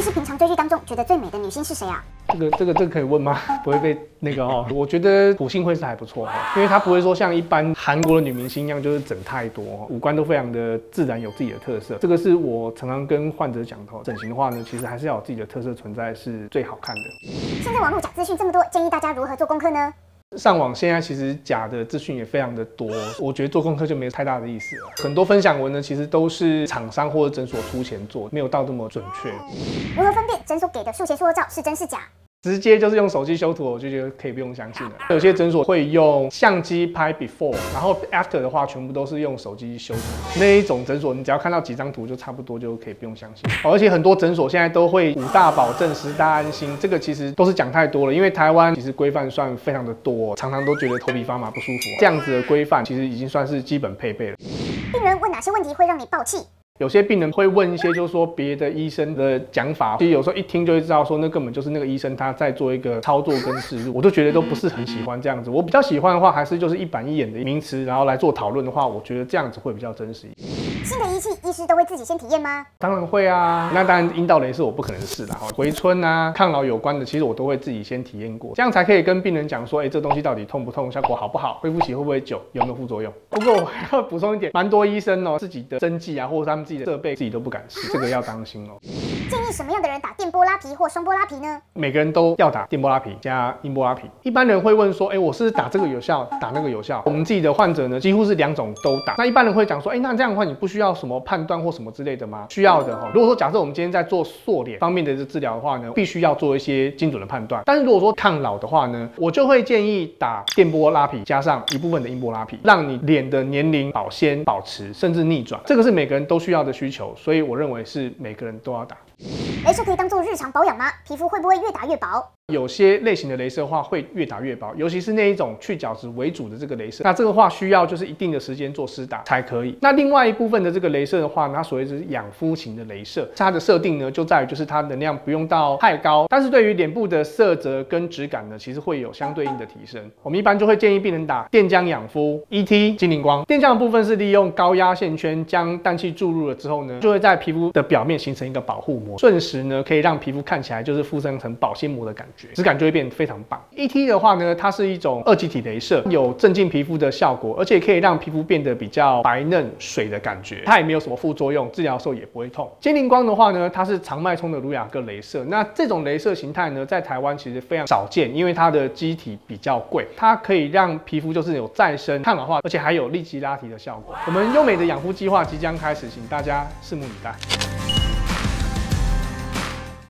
追剧当中觉得最美的女星是谁啊？这个这个这个可以问吗？不会被那个哦。我觉得朴信惠是还不错哈，因为她不会说像一般韩国的女明星一样，就是整太多，五官都非常的自然，有自己的特色。这个是我常常跟患者讲的，整形的话呢，其实还是要有自己的特色存在，是最好看的。现在网络假资讯这么多，建议大家如何做功课呢？上网现在其实假的资讯也非常的多，我觉得做功课就没有太大的意思了。很多分享文呢，其实都是厂商或者诊所出钱做，没有到这么准确。如何分辨诊所给的术前说照是真是假？直接就是用手机修图，我就觉得可以不用相信了。有些诊所会用相机拍 before，然后 after 的话全部都是用手机修图。那一种诊所，你只要看到几张图就差不多就可以不用相信。而且很多诊所现在都会五大保证、十大安心，这个其实都是讲太多了。因为台湾其实规范算非常的多，常常都觉得头皮发麻不舒服。这样子的规范其实已经算是基本配备了。病人问哪些问题会让你爆气？有些病人会问一些，就是说别的医生的讲法，其实有时候一听就会知道，说那根本就是那个医生他在做一个操作跟示入，我都觉得都不是很喜欢这样子。我比较喜欢的话，还是就是一板一眼的名词，然后来做讨论的话，我觉得这样子会比较真实一点。新的仪器，医师都会自己先体验吗？当然会啊，那当然阴道雷是我不可能试的哈。回春啊，抗老有关的，其实我都会自己先体验过，这样才可以跟病人讲说，哎，这东西到底痛不痛，效果好不好，恢复期会不会久，有没有副作用？不过我还要补充一点，蛮多医生哦，自己的针剂啊，或者他们自己的设备，自己都不敢试，这个要当心哦。什么样的人打电波拉皮或双波拉皮呢？每个人都要打电波拉皮加音波拉皮。一般人会问说，哎，我是打这个有效，打那个有效？我们自己的患者呢，几乎是两种都打。那一般人会讲说，哎，那这样的话，你不需要什么判断？或什么之类的吗？需要的哈。如果说假设我们今天在做塑脸方面的治疗的话呢，必须要做一些精准的判断。但是如果说抗老的话呢，我就会建议打电波拉皮加上一部分的音波拉皮，让你脸的年龄保鲜保持，甚至逆转。这个是每个人都需要的需求，所以我认为是每个人都要打。镭射可以当做日常保养吗？皮肤会不会越打越薄？有些类型的镭射话会越打越薄，尤其是那一种去角质为主的这个镭射，那这个话需要就是一定的时间做施打才可以。那另外一部分的这个镭射的话，它所谓是养肤型的镭射，它的设定呢就在于就是它能量不用到太高，但是对于脸部的色泽跟质感呢，其实会有相对应的提升。我们一般就会建议病人打电浆养肤 ET 精灵光。电浆的部分是利用高压线圈将氮气注入了之后呢，就会在皮肤的表面形成一个保护膜，瞬时呢可以让皮肤看起来就是附上层保鲜膜的感觉。质感就会变得非常棒。ET 的话呢，它是一种二极体镭射，有镇静皮肤的效果，而且可以让皮肤变得比较白嫩水的感觉。它也没有什么副作用，治疗的时候也不会痛。精灵光的话呢，它是长脉冲的卢雅各镭射。那这种镭射形态呢，在台湾其实非常少见，因为它的机体比较贵。它可以让皮肤就是有再生、抗老化，而且还有立即拉提的效果。我们优美的养肤计划即将开始，请大家拭目以待。